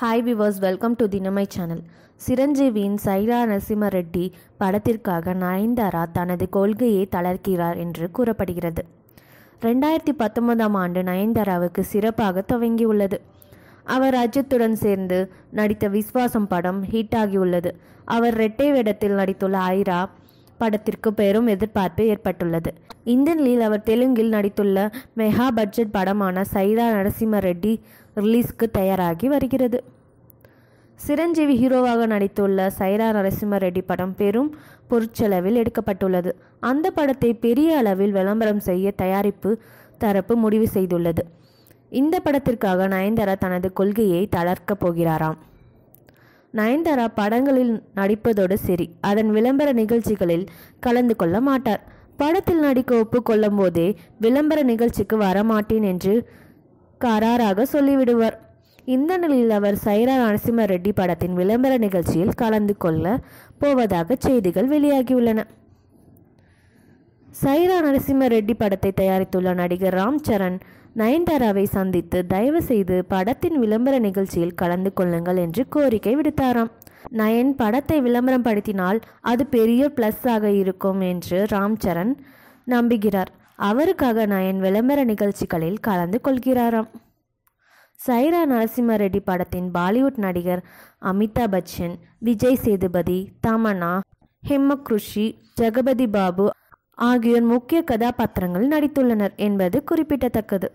Hi viewers welcome to தினமை channel சிரஞ்சீவியின் சைரா நரசிம்ம ரெட்டி படத்திற்காக நயன்தாரா தனது கொள்கையை தளர்க்கிறார் என்று கூறப்படுகிறது. ரெண்டாயிரத்தி பத்தொன்பதாம் ஆண்டு நயன்தாராவுக்கு சிறப்பாக துவங்கியுள்ளது. அவர் அஜித்துடன் சேர்ந்து நடித்த விஸ்வாசம் படம் ஹிட் ஆகியுள்ளது அவர் ரெட்டை வேடத்தில் நடித்துள்ள ஐரா படத்திற்கு பெரும் எதிர்பார்ப்பு ஏற்பட்டுள்ளது. இந்த நிலையில் அவர் தெலுங்கில் நடித்துள்ள மெகா பட்ஜெட் படமான சைரா நரசிம்ம ரெட்டி ரிலீஸ்க்கு தயாராகி வருகிறது. சிரஞ்சீவி ஹீரோவாக நடித்துள்ள சைரா நரசிம்ம ரெட்டி படம் பெரும் பொருட்செலவில் எடுக்கப்பட்டுள்ளது. அந்த படத்தை பெரிய அளவில் விளம்பரம் செய்ய தயாரிப்பு தரப்பு முடிவு செய்துள்ளது. இந்த படத்திற்காக நயன்தாரா தனது கொள்கையை தளர்க்கப் போகிறாராம். நயன்தாரா படங்களில் நடிப்பதோடு சரி அதன் விளம்பர நிகழ்ச்சிகளில் கலந்து கொள்ள மாட்டார். படத்தில் நடிக்க ஒப்புக்கொள்ளும் போதே விளம்பர நிகழ்ச்சிக்கு வரமாட்டேன் என்று கராராக சொல்லிவிடுவார். இந்த நிலையில் அவர் சைரா நரசிம்ம ரெட்டி படத்தின் விளம்பர நிகழ்ச்சியில் கலந்து கொள்ள போவதாக செய்திகள் வெளியாகியுள்ளன. சைரா நரசிம்ம ரெட்டி படத்தை தயாரித்துள்ள நடிகர் ராம் சரண் நயன்தாராவை சந்தித்து தயவு செய்து படத்தின் விளம்பர நிகழ்ச்சியில் கலந்து கொள்ளுங்கள் என்று கோரிக்கை விடுத்தாராம். நயன் படத்தை விளம்பரம் படுத்தினால் அது பெரிய பிளஸ் ஆக இருக்கும் என்று ராம் சரண் நம்புகிறார். அவருக்காக நயன் விளம்பர நிகழ்ச்சிகளில் கலந்து கொள்கிறாராம். சைரா நரசிம்ம ரெட்டி படத்தின் பாலிவுட் நடிகர் அமிதாப் பச்சன் விஜய் சேதுபதி தமன்னா ஹெம்மக்ருஷி ஜெகபதி பாபு ஆகியோர் முக்கிய கதாபாத்திரங்களில் நடித்துள்ளனர் என்பது குறிப்பிடத்தக்கது.